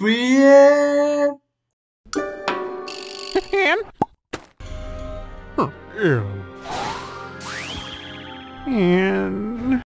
Привет! And? Huh, yeah. And